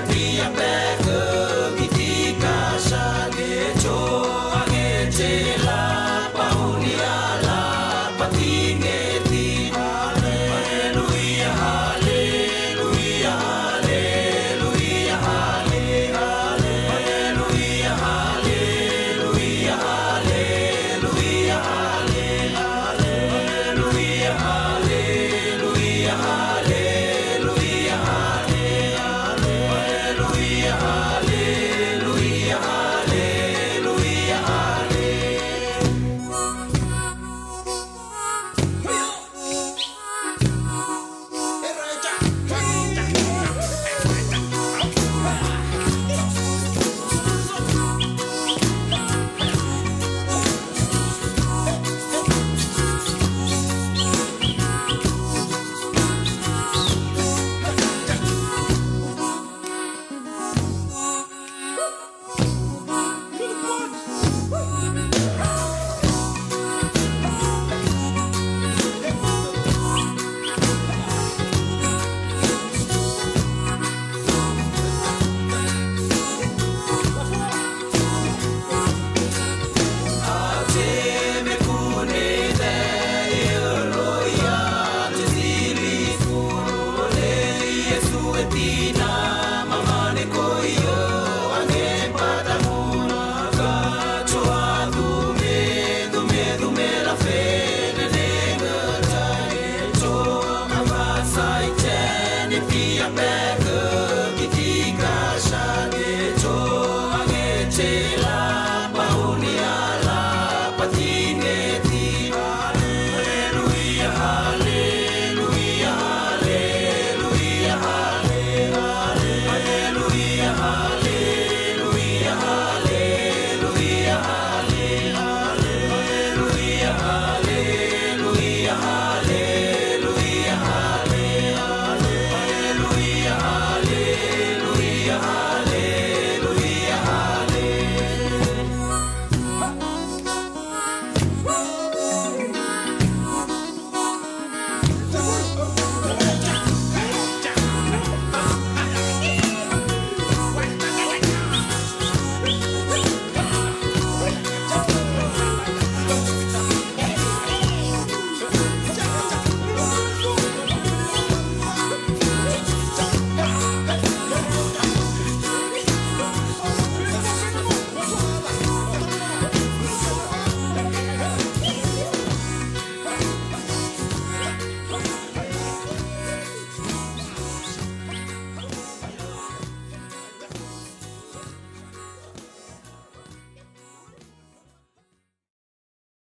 alegria. Medina.